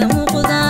Samo Buddha.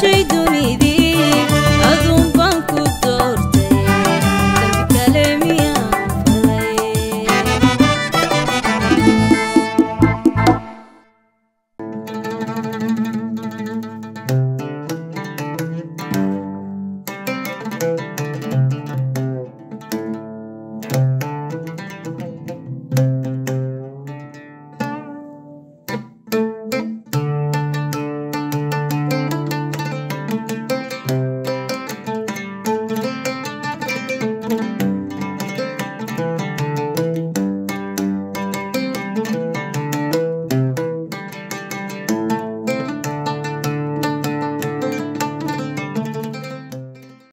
谁都